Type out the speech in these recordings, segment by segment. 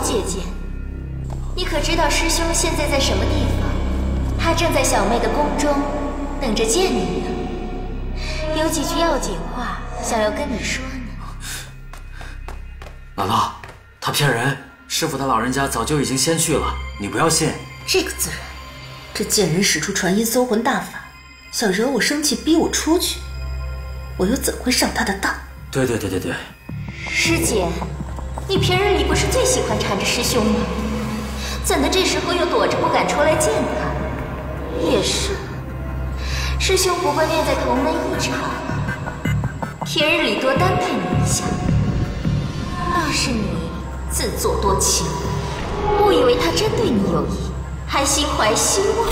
姐姐，你可知道师兄现在在什么地方？他正在小妹的宫中，等着见你呢。有几句要紧话想要跟你说呢。姥姥，他骗人，师傅他老人家早就已经先去了，你不要信。这个自然，这贱人使出传音搜魂大法，想惹我生气，逼我出去，我又怎会上他的当？对对对对对，师姐，你平日里不是最喜欢缠着师兄吗？怎的这时候又躲着不敢出来见他？也是，师兄不过念在同门一场，平日里多担待你一下，那是你自作多情，误以为他真对你有意，还心怀希望，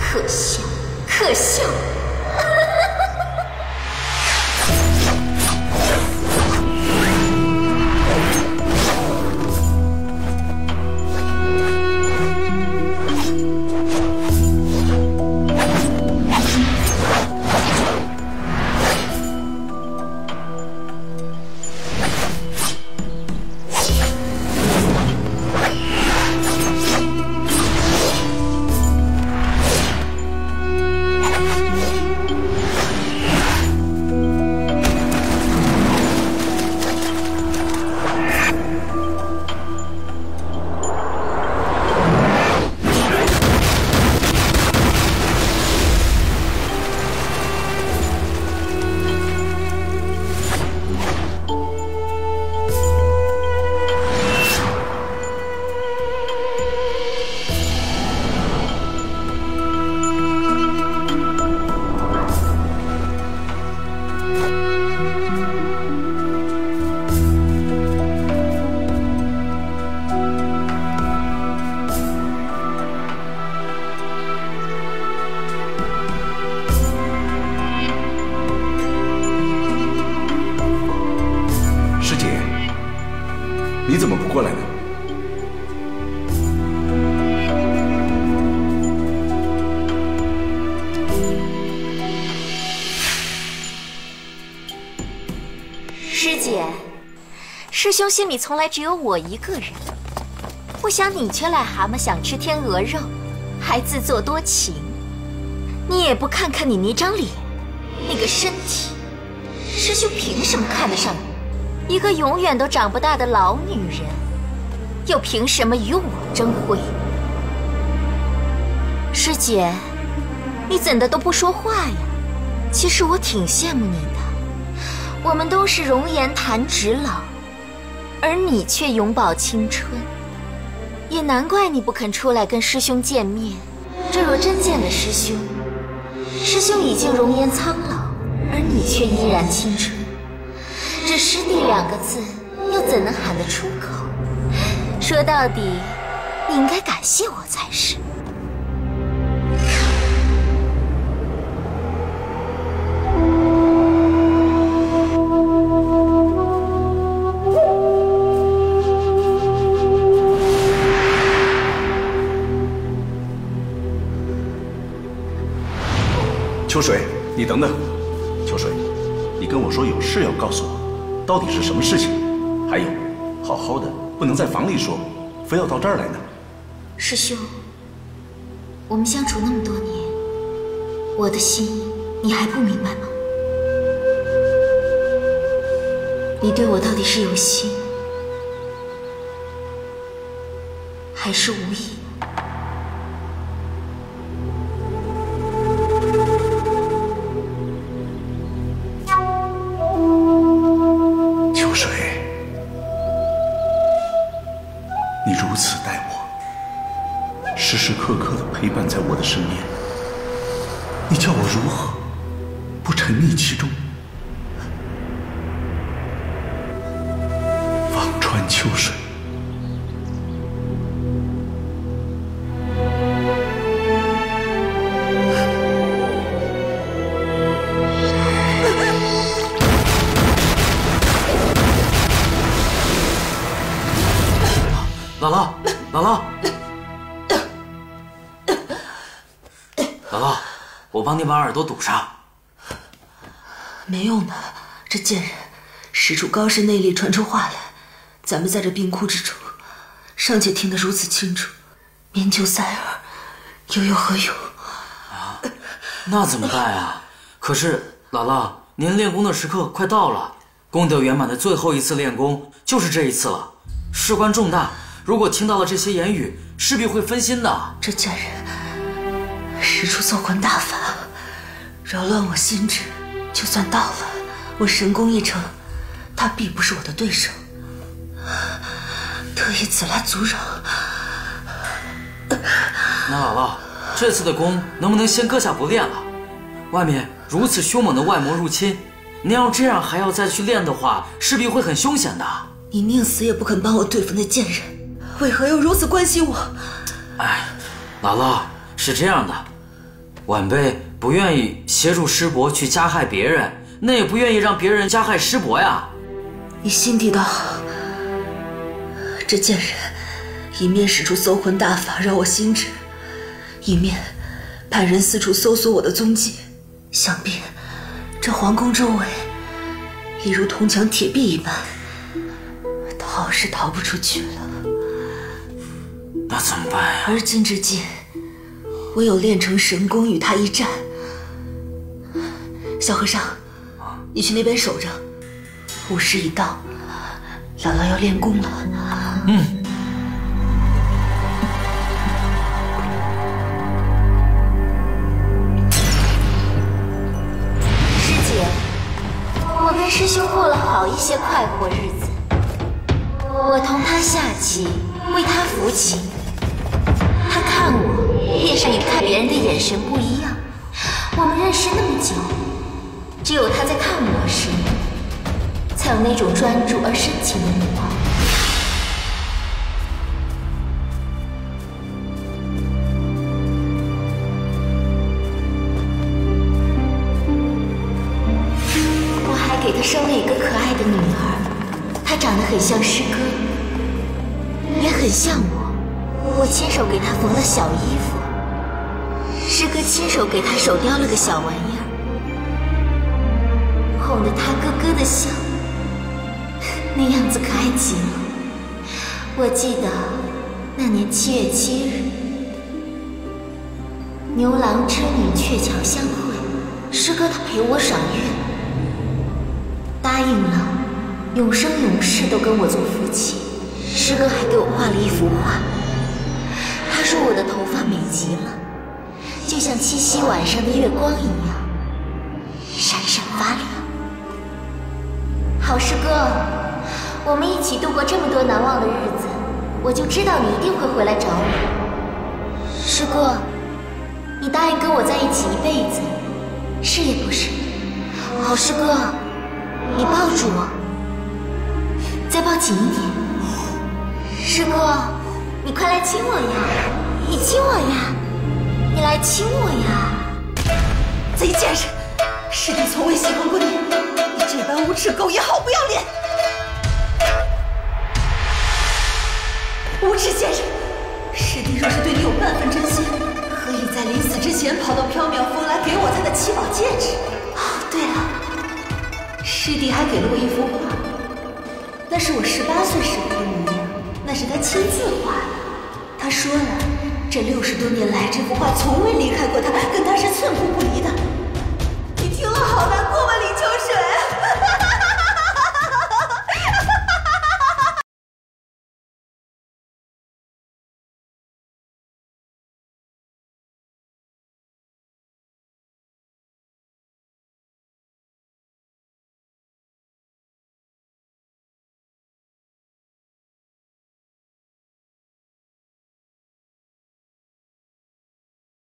可笑，可笑。师兄心里从来只有我一个人，不想你却癞蛤蟆想吃天鹅肉，还自作多情。你也不看看你那张脸，那个身体，师兄凭什么看得上你？一个永远都长不大的老女人，又凭什么与我争辉？师姐，你怎的都不说话呀？其实我挺羡慕你的。我们都是容颜弹指老，而你却永葆青春，也难怪你不肯出来跟师兄见面。这若真见了师兄，师兄已经容颜苍老，而你却依然青春，这师弟两个字又怎能喊得出口？说到底，你应该感谢我才是。秋水，你等等。秋水，你跟我说有事要告诉我，到底是什么事情？还有，好好的不能在房里说，非要到这儿来呢？师兄，我们相处那么多年，我的心你还不明白吗？你对我到底是有心，还是无意？陪伴在我的身边，你叫我如何不沉溺其中？望穿秋水。姥姥，姥姥，帮你把耳朵堵上。没用的，这贱人使出高深内力传出话来，咱们在这冰窟之中，尚且听得如此清楚，免救塞尔，又有何用？啊，那怎么办啊？可是姥姥，您练功的时刻快到了，功德圆满的最后一次练功就是这一次了，事关重大，如果听到了这些言语，势必会分心的。这贱人使出坐魂大法，扰乱我心智，就算到了，我神功一成，他必不是我的对手。特以此来阻扰。那姥姥，这次的功能不能先搁下不练了？外面如此凶猛的外魔入侵，您要这样还要再去练的话，势必会很凶险的。你宁死也不肯帮我对付那贱人，为何又如此关心我？哎，姥姥是这样的，晚辈不愿意协助师伯去加害别人，那也不愿意让别人加害师伯呀。你心地倒好。这贱人一面使出搜魂大法扰我心智，一面派人四处搜索我的踪迹。想必这皇宫周围已如铜墙铁壁一般，逃是逃不出去了。那怎么办呀？而今之计，唯有练成神功与他一战。小和尚，你去那边守着，午时已到，姥姥要练功了。嗯，师姐，我跟师兄过了好一些快活日子。我同他下棋，为他扶琴，他看我，便是与看别人的眼神不一样。我们认识那么久，只有他在看我时，才有那种专注而深情的目光。生了一个可爱的女儿，她长得很像师哥，也很像我。我亲手给她缝了小衣服，师哥亲手给他手雕了个小玩意儿，哄得他咯咯的笑，那样子可爱极了。我记得那年七月七日，牛郎织女鹊桥相会，师哥他陪我赏月。答应了，永生永世都跟我做夫妻。师哥还给我画了一幅画，他说我的头发美极了，就像七夕晚上的月光一样，闪闪发亮。好师哥，我们一起度过这么多难忘的日子，我就知道你一定会回来找我。师哥，你答应跟我在一起一辈子，是也不是？好师哥。你抱住我，再抱紧一点，师哥，你快来亲我呀！你亲我呀！你来亲我呀！贼贱人，师弟从未喜欢过你，你这般无耻狗也好不要脸！无耻贱人，师弟若是对你有半分真心，何以在临死之前跑到缥缈峰来给我他的七宝戒指？哦，对了。师弟还给了我一幅画，那是我十八岁时候的模样，那是他亲自画的。他说了，这六十多年来，这幅画从未离开过他，跟他是寸步不离的。你听了好难过？